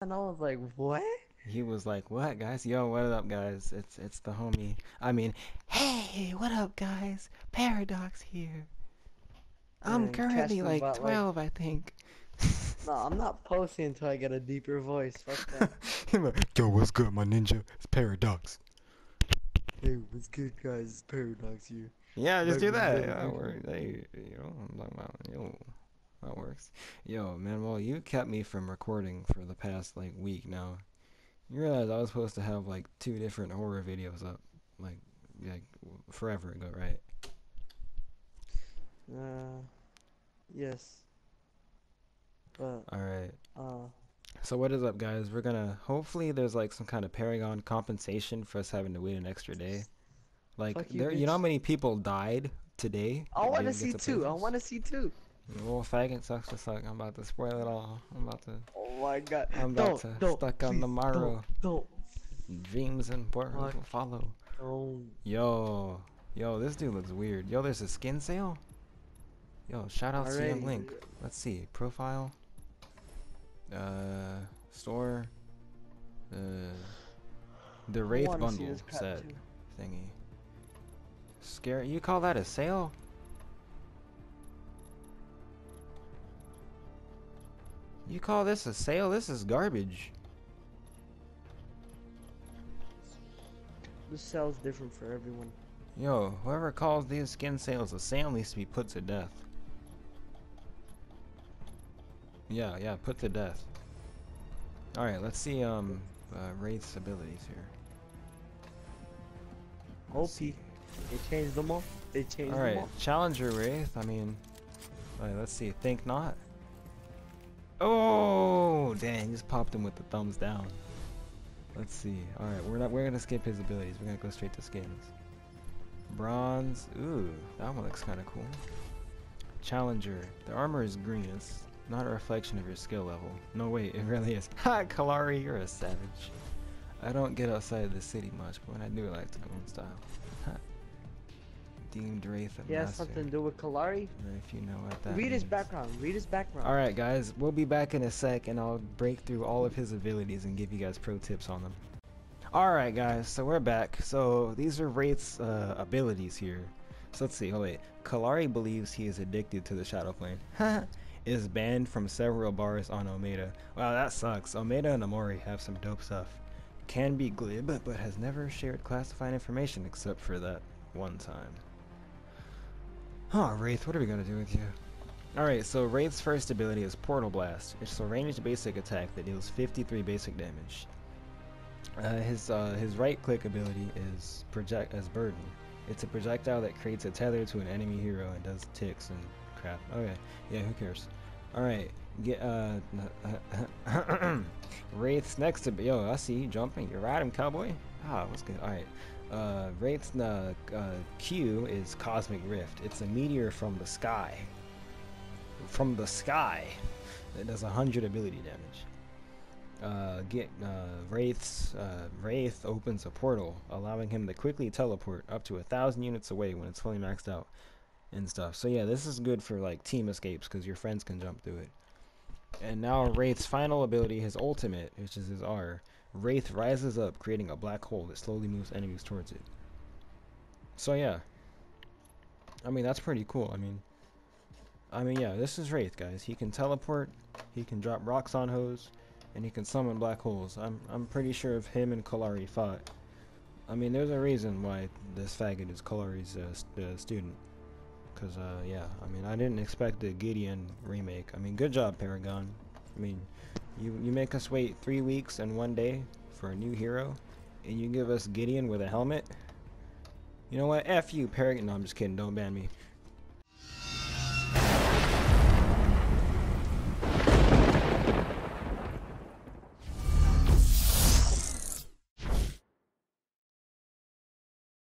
And I was like, what? He was like, "What, guys? Yo, what up, guys? It's it's the homie. I mean, hey, what up, guys? Paradox here. I'm And currently like about, like- 12, I think." No, I'm not posting until I get a deeper voice. Fuck that. Yo, what's good, my ninja? It's Paradox. hey, what's good, guys? It's Paradox here. Yeah, just do that. yeah, work. Hey, you know, I'm talking about yo, that works. Yo, man, well, you kept me from recording for the past like week now. You realize I was supposed to have like two different horror videos up, like, like forever ago, right? Uh, yes. But, All right. uh, So what is up, guys? We're gonna hopefully there's like some kind of Paragon compensation for us having to wait an extra day. Like you, there, you know how many people died today? I want to see two. I want to see two. Well, faggot sucks to suck. I'm about to spoil it all. I'm about to Oh my god. I'm about don't, to don't, stuck on the please, Morrow. Don't, dreams and Fuck. will follow. don't. Yo, yo, this dude looks weird. Yo, there's a skin sale. Yo, shout out to Young Link. Let's see, profile. Uh, store. Uh, the Wraith bundle set too. thingy. Scare? You call that a sale? You call this a sale? This is garbage. This cell's different for everyone. Yo, whoever calls these skin sales a sale needs to be put to death. Yeah, yeah, put to death. Alright, let's see um uh, Wraith's abilities here. OP. They changed them all. They changed them Alright, all. Challenger Wraith, I mean alright, let's see, think not. Oh dang, just popped him with the thumbs down. Let's see. Alright, we're not we're gonna skip his abilities, we're gonna go straight to skins. Bronze, ooh, that one looks kinda cool. Challenger, the armor is green, it's not a reflection of your skill level. No wait, it really is. Ha Kalari, you're a savage. I don't get outside of the city much, but when I do I like to go in style. Deemed Wraith of He has Master. something to do with Kalari. If you know what that Read his background. Read his background. Alright guys, we'll be back in a sec and I'll break through all of his abilities and give you guys pro tips on them. Alright guys, so we're back. So these are Wraith's uh, abilities here. So let's see, oh wait. Kalari believes he is addicted to the Shadow Plane. is banned from several bars on Omeda. Wow, that sucks. Omeda and Amori have some dope stuff. Can be glib, but has never shared classified information except for that one time. Huh, Wraith, what are we gonna do with you? Alright, so Wraith's first ability is Portal Blast. It's a ranged basic attack that deals 53 basic damage. Uh, his uh, his right click ability is project as Burden. It's a projectile that creates a tether to an enemy hero and does ticks and crap. Okay, yeah, who cares? Alright, get uh, Wraith's next to yo, I see you jumping. You're riding, cowboy. Ah, what's good? Alright, uh, Wraith's uh, uh, Q is Cosmic Rift. It's a meteor from the sky. From the sky. It does 100 ability damage. Uh, get uh, Wraith's uh, Wraith opens a portal, allowing him to quickly teleport up to a thousand units away when it's fully maxed out and stuff. So yeah, this is good for like team escapes because your friends can jump through it. And now Wraith's final ability, his ultimate, which is his R, Wraith rises up, creating a black hole that slowly moves enemies towards it. So yeah, I mean that's pretty cool. I mean, I mean yeah, this is Wraith, guys. He can teleport, he can drop rocks on hose, and he can summon black holes. I'm I'm pretty sure if him and Kalari fought, I mean there's a reason why this faggot is Kalari's uh, st- uh, student. Cause uh yeah, I mean I didn't expect the Gideon remake. I mean good job Paragon. I mean you you make us wait three weeks and one day for a new hero, and you give us Gideon with a helmet. You know what? F you, Paragon. No, I'm just kidding. Don't ban me.